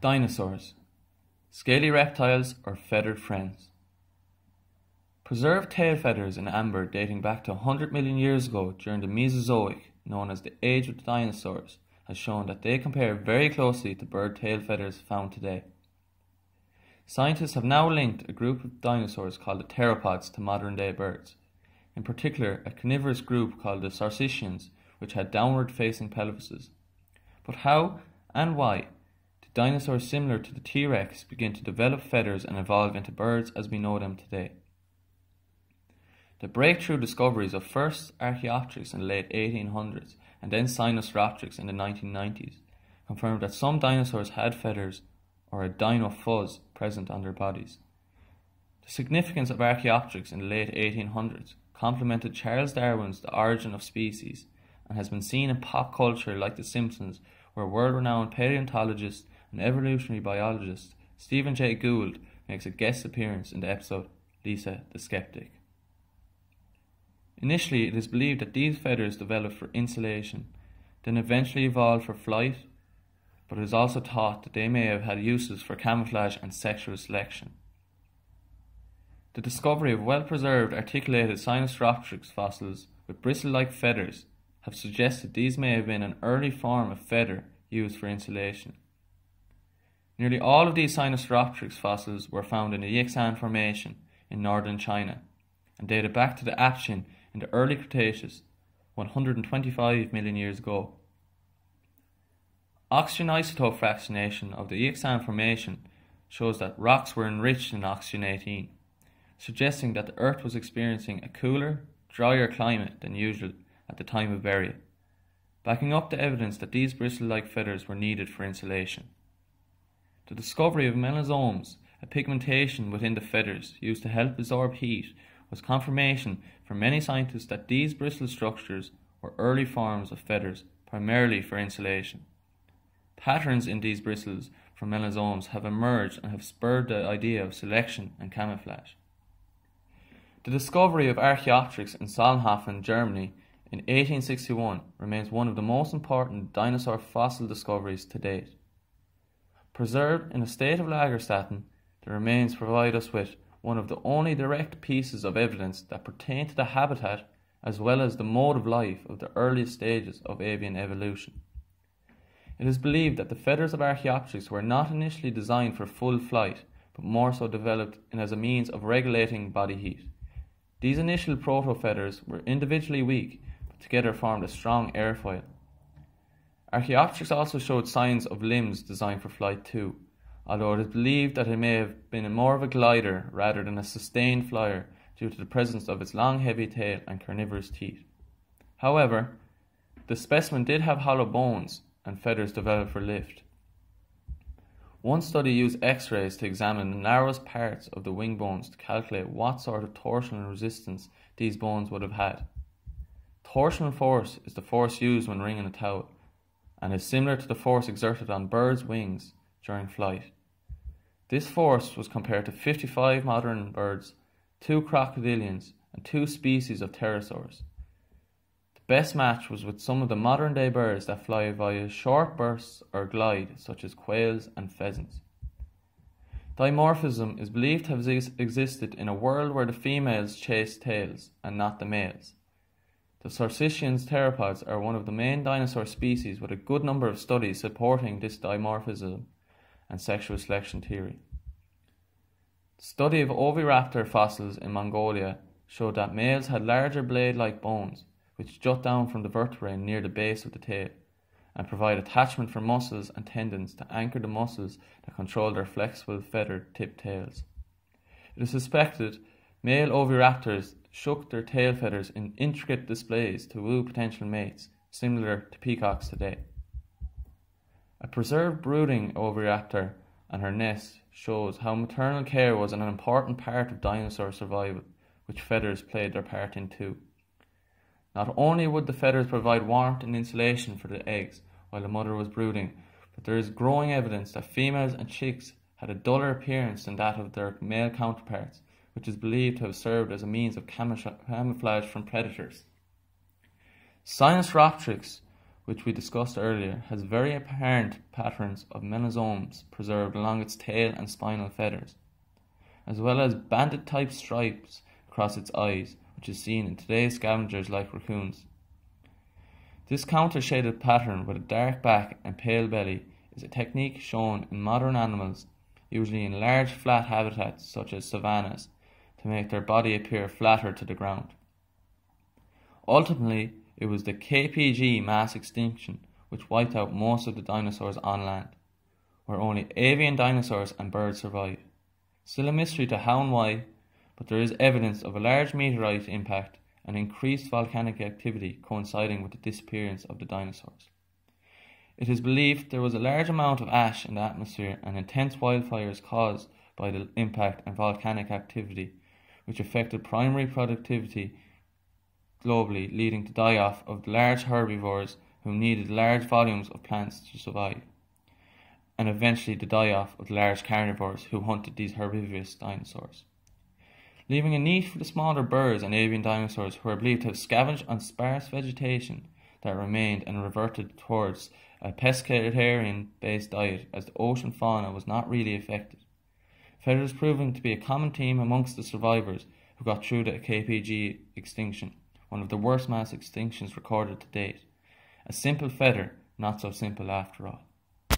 Dinosaurs Scaly reptiles or feathered friends. Preserved tail feathers in amber dating back to 100 million years ago during the Mesozoic, known as the Age of the Dinosaurs, has shown that they compare very closely to bird tail feathers found today. Scientists have now linked a group of dinosaurs called the theropods to modern day birds, in particular a carnivorous group called the Saurischia, which had downward facing pelvises. But how and why dinosaurs similar to the T Rex begin to develop feathers and evolve into birds as we know them today? The breakthrough discoveries of first Archaeopteryx in the late 1800s and then Sinosauropteryx in the 1990s confirmed that some dinosaurs had feathers or a dino fuzz present on their bodies. The significance of Archaeopteryx in the late 1800s complemented Charles Darwin's The Origin of Species and has been seen in pop culture like The Simpsons, where world renowned paleontologist and evolutionary biologist Stephen Jay Gould makes a guest appearance in the episode Lisa the Skeptic. Initially, it is believed that these feathers developed for insulation, then eventually evolved for flight but it is also thought that they may have had uses for camouflage and sexual selection. The discovery of well preserved articulated Sinosauropteryx fossils with bristle like feathers have suggested these may have been an early form of feather used for insulation. Nearly all of these Sinosauropteryx fossils were found in the Yixian Formation in northern China and dated back to the Aptian in the early Cretaceous 125 million years ago. Oxygen isotope fractionation of the Yixian Formation shows that rocks were enriched in oxygen 18, suggesting that the Earth was experiencing a cooler, drier climate than usual at the time of burial, backing up the evidence that these bristle-like feathers were needed for insulation. The discovery of melanosomes, a pigmentation within the feathers used to help absorb heat, was confirmation for many scientists that these bristle structures were early forms of feathers primarily for insulation. Patterns in these bristles from melanosomes have emerged and have spurred the idea of selection and camouflage. The discovery of Archaeopteryx in Solnhofen, Germany in 1861 remains one of the most important dinosaur fossil discoveries to date. Preserved in a state of Lagerstätten, the remains provide us with one of the only direct pieces of evidence that pertain to the habitat as well as the mode of life of the earliest stages of avian evolution. It is believed that the feathers of Archaeopteryx were not initially designed for full flight, but more so developed as a means of regulating body heat. These initial proto-feathers were individually weak, but together formed a strong airfoil. Archaeopteryx also showed signs of limbs designed for flight too, although it is believed that it may have been more of a glider rather than a sustained flyer due to the presence of its long heavy tail and carnivorous teeth. However, the specimen did have hollow bones, and feathers developed for lift. One study used X-rays to examine the narrowest parts of the wing bones to calculate what sort of torsional resistance these bones would have had. Torsional force is the force used when wringing a towel, and is similar to the force exerted on birds' wings during flight. This force was compared to 55 modern birds, two crocodilians, and two species of pterosaurs. The best match was with some of the modern day birds that fly via short bursts or glide, such as quails and pheasants. Dimorphism is believed to have existed in a world where the females chase tails and not the males. The Saurischia theropods are one of the main dinosaur species with a good number of studies supporting this dimorphism and sexual selection theory. The study of oviraptor fossils in Mongolia showed that males had larger blade like bones which jut down from the vertebrae near the base of the tail and provide attachment for muscles and tendons to anchor the muscles that control their flexible feathered tipped tails. It is suspected male oviraptors shook their tail feathers in intricate displays to woo potential mates, similar to peacocks today. A preserved brooding oviraptor and her nest shows how maternal care was an important part of dinosaur survival, which feathers played their part in too. Not only would the feathers provide warmth and insulation for the eggs while the mother was brooding, but there is growing evidence that females and chicks had a duller appearance than that of their male counterparts, which is believed to have served as a means of camouflage from predators. Sinosauropteryx, which we discussed earlier, has very apparent patterns of melanosomes preserved along its tail and spinal feathers, as well as banded type stripes across its eyes, which is seen in today's scavengers like raccoons. This counter shaded pattern with a dark back and pale belly is a technique shown in modern animals, usually in large flat habitats such as savannas, to make their body appear flatter to the ground. Ultimately, it was the KPG mass extinction which wiped out most of the dinosaurs on land, where only avian dinosaurs and birds survive. Still a mystery to how and why, but there is evidence of a large meteorite impact and increased volcanic activity coinciding with the disappearance of the dinosaurs. It is believed there was a large amount of ash in the atmosphere and intense wildfires caused by the impact and volcanic activity, which affected primary productivity globally, leading to die off of the large herbivores who needed large volumes of plants to survive, and eventually the die off of the large carnivores who hunted these herbivorous dinosaurs. Leaving a niche for the smaller birds and avian dinosaurs who are believed to have scavenged on sparse vegetation that remained and reverted towards a pescatarian based diet as the ocean fauna was not really affected. Feather is proven to be a common theme amongst the survivors who got through the KPG extinction, one of the worst mass extinctions recorded to date. A simple feather, not so simple after all.